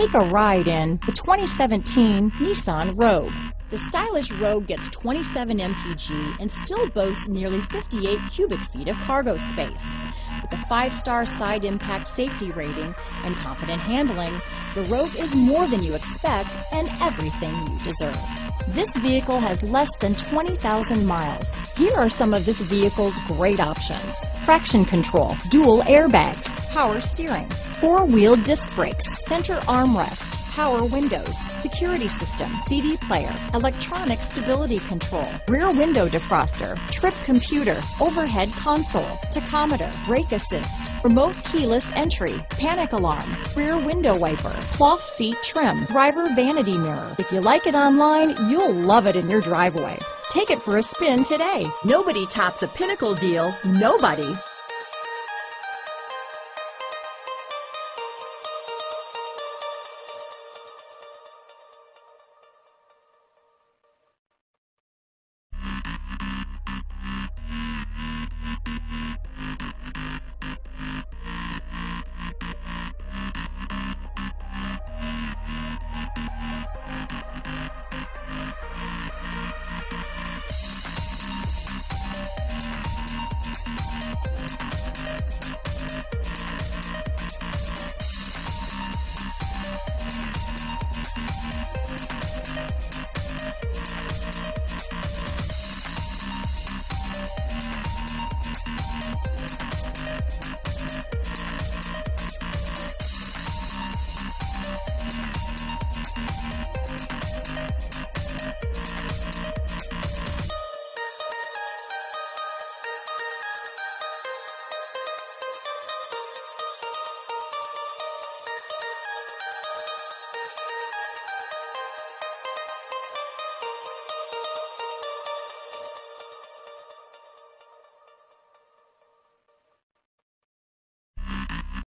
Take a ride in the 2017 Nissan Rogue. The stylish Rogue gets 27 mpg and still boasts nearly 58 cubic feet of cargo space. With a five-star side impact safety rating and confident handling, the Rogue is more than you expect and everything you deserve. This vehicle has less than 20,000 miles. Here are some of this vehicle's great options. Traction control, dual airbags, power steering, four-wheel disc brakes, center armrest, power windows, security system, CD player, electronic stability control, rear window defroster, trip computer, overhead console, tachometer, brake assist, remote keyless entry, panic alarm, rear window wiper, cloth seat trim, driver vanity mirror. If you like it online, you'll love it in your driveway. Take it for a spin today. Nobody tops a pinnacle deal. Nobody.